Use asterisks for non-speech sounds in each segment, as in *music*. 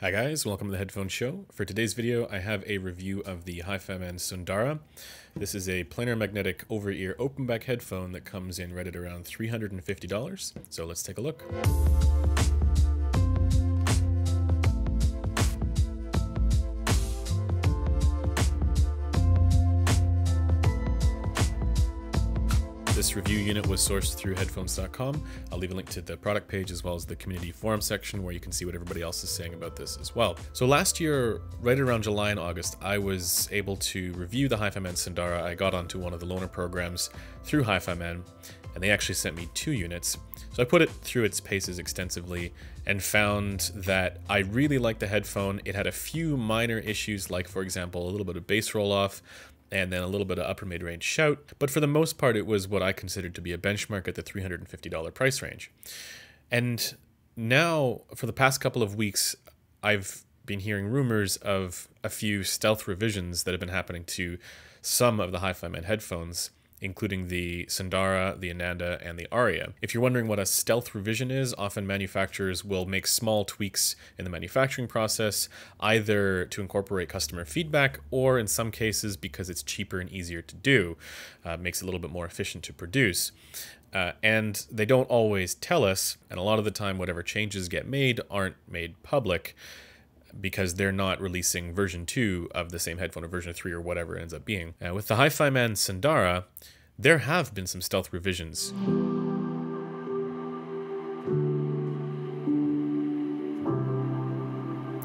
Hi guys, welcome to the Headphone Show. For today's video, I have a review of the HiFiMan Sundara. This is a planar magnetic over-ear open back headphone that comes in right at around $350. So let's take a look. This review unit was sourced through headphones.com. I'll leave a link to the product page as well as the community forum section where you can see what everybody else is saying about this as well. So last year, right around July and August, I was able to review the HiFiMan Sundara. I got onto one of the loaner programs through HiFiMan and they actually sent me two units. So I put it through its paces extensively and found that I really liked the headphone. It had a few minor issues like, for example, a little bit of bass roll off, and then a little bit of upper mid-range shout, but for the most part it was what I considered to be a benchmark at the $350 price range. And now, for the past couple of weeks, I've been hearing rumors of a few stealth revisions that have been happening to some of the HiFiMan headphones including the Sundara, the Ananda, and the Arya. If you're wondering what a stealth revision is, often manufacturers will make small tweaks in the manufacturing process, either to incorporate customer feedback or in some cases because it's cheaper and easier to do, uh, makes it a little bit more efficient to produce. Uh, and they don't always tell us, and a lot of the time, whatever changes get made aren't made public because they're not releasing version 2 of the same headphone or version 3 or whatever it ends up being. Uh, with the HiFiMan Sundara, there have been some stealth revisions.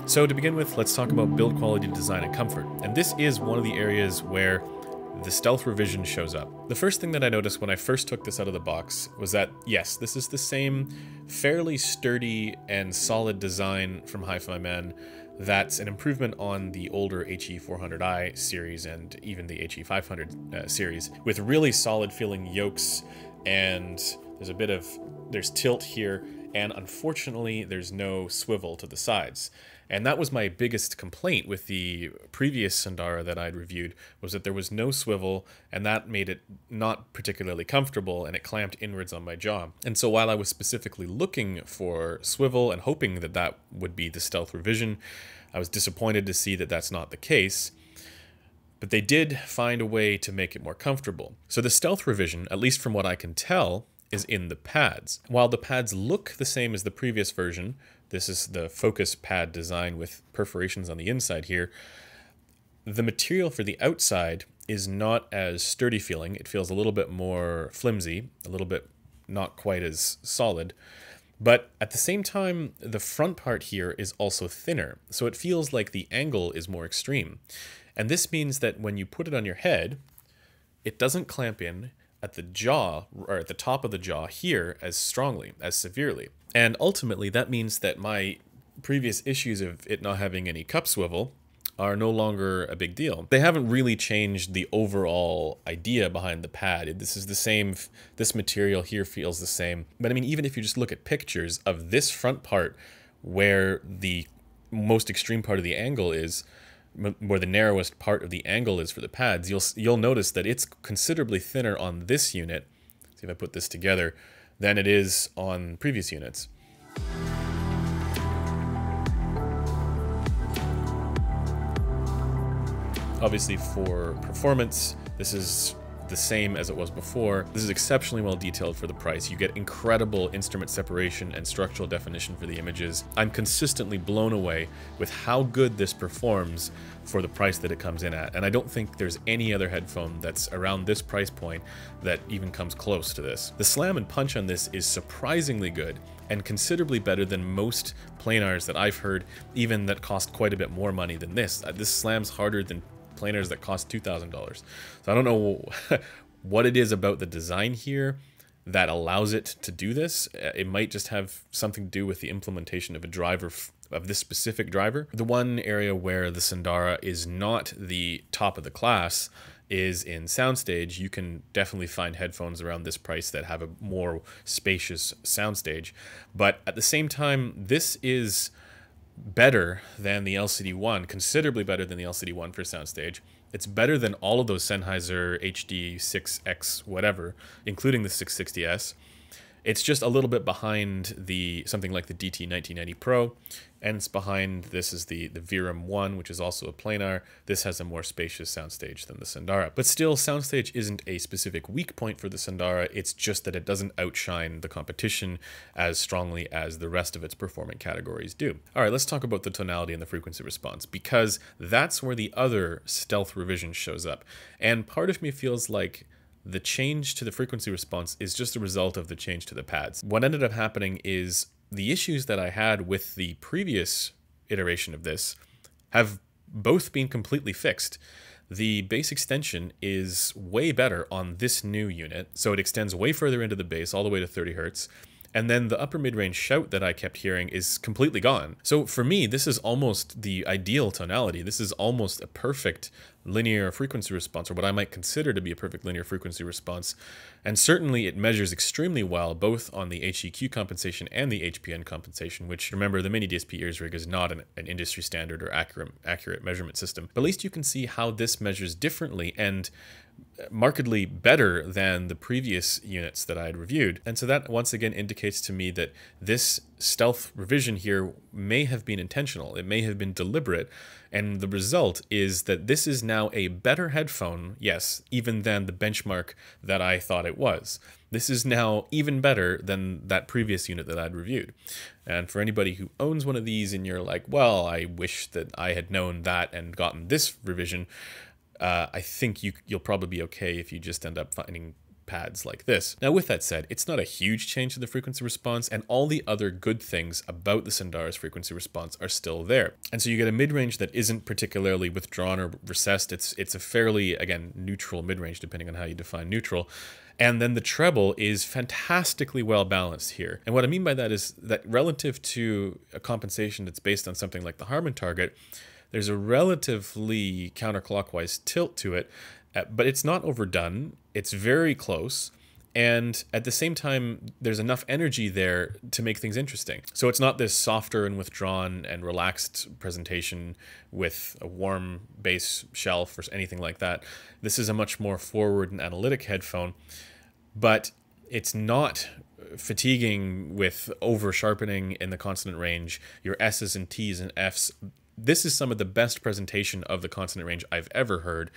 So to begin with, let's talk about build quality, design, and comfort. And this is one of the areas where the stealth revision shows up. The first thing that I noticed when I first took this out of the box was that, yes, this is the same fairly sturdy and solid design from HiFiMan that's an improvement on the older HE400i series and even the HE500 uh, series with really solid feeling yokes and there's a bit of there's tilt here and unfortunately there's no swivel to the sides and that was my biggest complaint with the previous Sundara that I'd reviewed was that there was no swivel and that made it not particularly comfortable and it clamped inwards on my jaw. And so while I was specifically looking for swivel and hoping that that would be the stealth revision, I was disappointed to see that that's not the case but they did find a way to make it more comfortable. So the stealth revision, at least from what I can tell, is in the pads. While the pads look the same as the previous version, this is the focus pad design with perforations on the inside here. The material for the outside is not as sturdy feeling. It feels a little bit more flimsy, a little bit not quite as solid. But at the same time, the front part here is also thinner, so it feels like the angle is more extreme. And this means that when you put it on your head, it doesn't clamp in at the jaw, or at the top of the jaw here, as strongly, as severely. And ultimately, that means that my previous issues of it not having any cup swivel are no longer a big deal. They haven't really changed the overall idea behind the pad. This is the same, this material here feels the same. But I mean, even if you just look at pictures of this front part where the most extreme part of the angle is, where the narrowest part of the angle is for the pads, you'll you'll notice that it's considerably thinner on this unit. See if I put this together than it is on previous units. Obviously for performance, this is the same as it was before. This is exceptionally well detailed for the price. You get incredible instrument separation and structural definition for the images. I'm consistently blown away with how good this performs for the price that it comes in at. And I don't think there's any other headphone that's around this price point that even comes close to this. The slam and punch on this is surprisingly good and considerably better than most planars that I've heard, even that cost quite a bit more money than this. Uh, this slams harder than planars that cost $2,000. So I don't know *laughs* what it is about the design here that allows it to do this. It might just have something to do with the implementation of a driver of this specific driver. The one area where the Sundara is not the top of the class is in soundstage. You can definitely find headphones around this price that have a more spacious soundstage. But at the same time, this is better than the LCD1, considerably better than the LCD1 for soundstage. It's better than all of those Sennheiser HD 6X whatever, including the 660S. It's just a little bit behind the something like the DT 1990 Pro, and it's behind this is the the Verum 1, which is also a planar. This has a more spacious soundstage than the Sundara. But still, soundstage isn't a specific weak point for the Sundara, it's just that it doesn't outshine the competition as strongly as the rest of its performant categories do. All right, let's talk about the tonality and the frequency response, because that's where the other stealth revision shows up. And part of me feels like the change to the frequency response is just a result of the change to the pads. What ended up happening is the issues that I had with the previous iteration of this have both been completely fixed. The bass extension is way better on this new unit, so it extends way further into the bass, all the way to 30 hertz. And then the upper mid-range shout that I kept hearing is completely gone. So for me, this is almost the ideal tonality. This is almost a perfect linear frequency response, or what I might consider to be a perfect linear frequency response. And certainly it measures extremely well both on the HEQ compensation and the HPN compensation, which remember the Mini DSP ears rig is not an, an industry standard or accurate, accurate measurement system. But at least you can see how this measures differently and markedly better than the previous units that I had reviewed. And so that once again indicates to me that this stealth revision here may have been intentional. It may have been deliberate. And the result is that this is now a better headphone, yes, even than the benchmark that I thought it was. This is now even better than that previous unit that I'd reviewed. And for anybody who owns one of these and you're like, well, I wish that I had known that and gotten this revision, uh, I think you you'll probably be okay if you just end up finding pads like this. Now with that said, it's not a huge change to the frequency response and all the other good things about the Sundara's frequency response are still there. And so you get a mid-range that isn't particularly withdrawn or recessed. It's it's a fairly again neutral mid-range depending on how you define neutral. And then the treble is fantastically well balanced here. And what I mean by that is that relative to a compensation that's based on something like the Harman target, there's a relatively counterclockwise tilt to it, uh, but it's not overdone. It's very close. And at the same time, there's enough energy there to make things interesting. So it's not this softer and withdrawn and relaxed presentation with a warm bass shelf or anything like that. This is a much more forward and analytic headphone, but it's not fatiguing with over sharpening in the consonant range. Your S's and T's and F's this is some of the best presentation of the consonant range I've ever heard.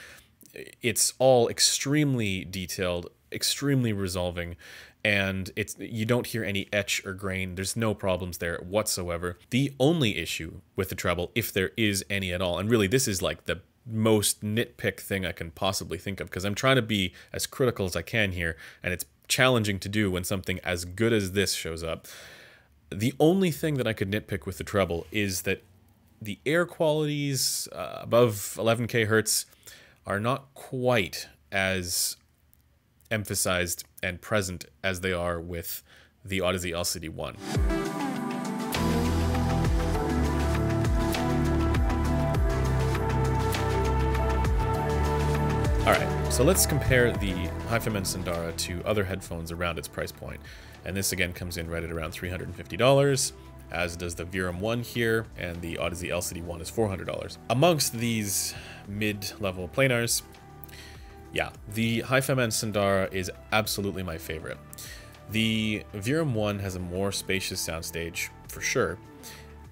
It's all extremely detailed, extremely resolving, and it's you don't hear any etch or grain. There's no problems there whatsoever. The only issue with the treble, if there is any at all, and really this is like the most nitpick thing I can possibly think of because I'm trying to be as critical as I can here, and it's challenging to do when something as good as this shows up. The only thing that I could nitpick with the treble is that the air qualities uh, above 11k hertz are not quite as emphasized and present as they are with the Audeze LCD1. Alright, so let's compare the HiFiMan Sundara to other headphones around its price point. And this again comes in right at around $350 as does the Verum 1 here, and the Audeze LCD 1 is $400. Amongst these mid-level planars, yeah, the HiFiMan Sundara is absolutely my favorite. The Verum 1 has a more spacious soundstage, for sure,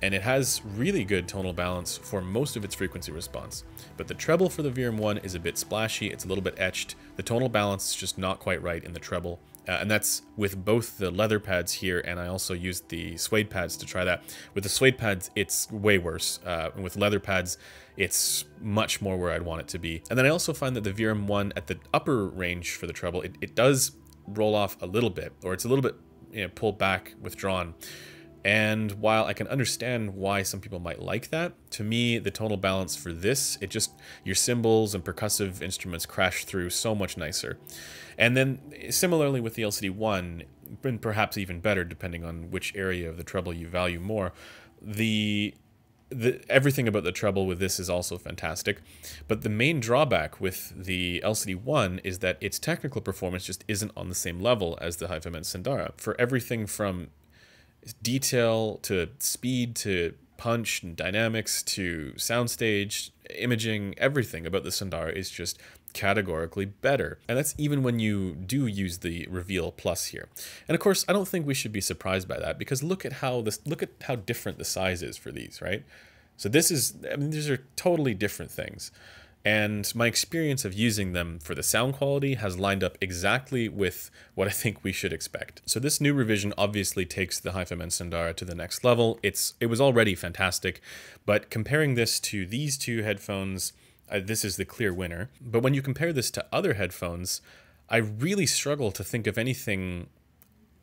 and it has really good tonal balance for most of its frequency response. But the treble for the Verum 1 is a bit splashy, it's a little bit etched, the tonal balance is just not quite right in the treble, uh, and that's with both the leather pads here, and I also used the suede pads to try that. With the suede pads, it's way worse. Uh, with leather pads, it's much more where I'd want it to be. And then I also find that the Verum 1 at the upper range for the treble, it, it does roll off a little bit, or it's a little bit you know, pulled back, withdrawn. And while I can understand why some people might like that, to me, the tonal balance for this, it just, your cymbals and percussive instruments crash through so much nicer. And then similarly with the LCD1, and perhaps even better depending on which area of the treble you value more, the the, everything about the treble with this is also fantastic, but the main drawback with the LCD1 is that its technical performance just isn't on the same level as the HiFiMan Sundara. For everything from detail to speed to punch and dynamics to soundstage, imaging, everything about the Sundara is just categorically better. And that's even when you do use the reveal plus here. And of course, I don't think we should be surprised by that because look at how this look at how different the size is for these, right? So this is I mean these are totally different things. And my experience of using them for the sound quality has lined up exactly with what I think we should expect. So this new revision obviously takes the HiFiMan Sundara to the next level. It's It was already fantastic, but comparing this to these two headphones, uh, this is the clear winner. But when you compare this to other headphones, I really struggle to think of anything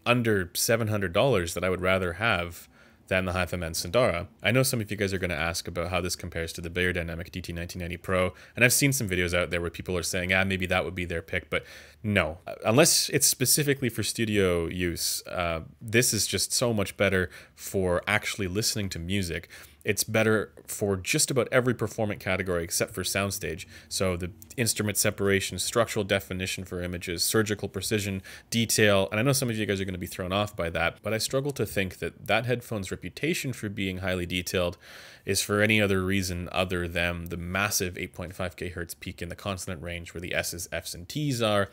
under $700 that I would rather have than the HiFiMan Sundara. I know some of you guys are going to ask about how this compares to the Beyerdynamic DT1990 Pro, and I've seen some videos out there where people are saying, ah, maybe that would be their pick, but no. Unless it's specifically for studio use, uh, this is just so much better for actually listening to music. It's better for just about every performant category except for soundstage. So the instrument separation, structural definition for images, surgical precision, detail, and I know some of you guys are going to be thrown off by that, but I struggle to think that that headphone's reputation for being highly detailed is for any other reason other than the massive 8.5 kHz peak in the consonant range where the S's, F's, and T's are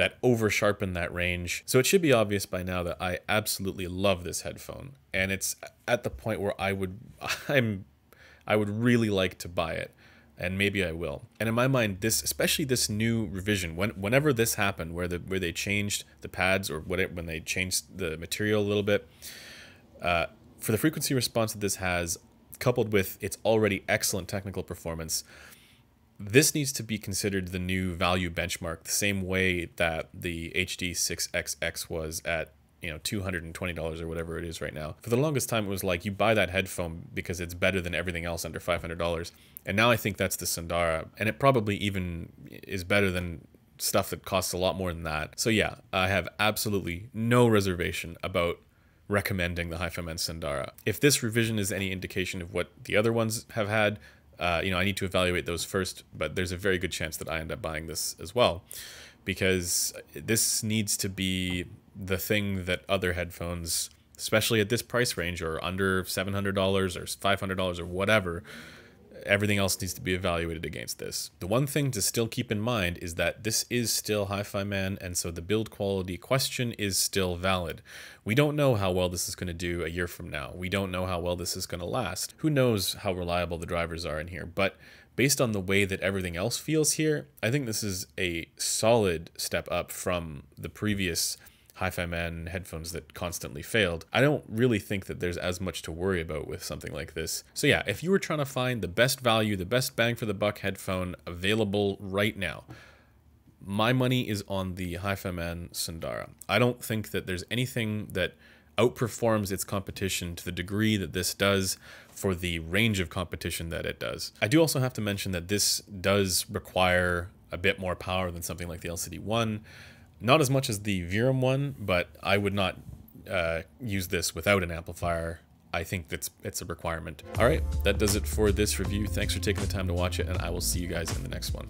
that over sharpen that range. So it should be obvious by now that I absolutely love this headphone. And it's at the point where I would *laughs* I'm I would really like to buy it. And maybe I will. And in my mind, this, especially this new revision, when whenever this happened, where the where they changed the pads or what it, when they changed the material a little bit, uh, for the frequency response that this has, coupled with its already excellent technical performance, this needs to be considered the new value benchmark, the same way that the HD6XX was at you know $220 or whatever it is right now. For the longest time, it was like you buy that headphone because it's better than everything else under $500. And now I think that's the Sundara, and it probably even is better than stuff that costs a lot more than that. So yeah, I have absolutely no reservation about recommending the HiFiMan Sundara. If this revision is any indication of what the other ones have had, uh, you know, I need to evaluate those first, but there's a very good chance that I end up buying this as well because this needs to be the thing that other headphones, especially at this price range or under $700 or $500 or whatever, everything else needs to be evaluated against this. The one thing to still keep in mind is that this is still HiFiMan, and so the build quality question is still valid. We don't know how well this is going to do a year from now. We don't know how well this is going to last. Who knows how reliable the drivers are in here, but based on the way that everything else feels here, I think this is a solid step up from the previous HiFiMan headphones that constantly failed, I don't really think that there's as much to worry about with something like this. So yeah, if you were trying to find the best value, the best bang for the buck headphone available right now, my money is on the HiFiMan Sundara. I don't think that there's anything that outperforms its competition to the degree that this does for the range of competition that it does. I do also have to mention that this does require a bit more power than something like the LCD1. Not as much as the Verum one, but I would not uh, use this without an amplifier. I think that's it's a requirement. All right, that does it for this review. Thanks for taking the time to watch it, and I will see you guys in the next one.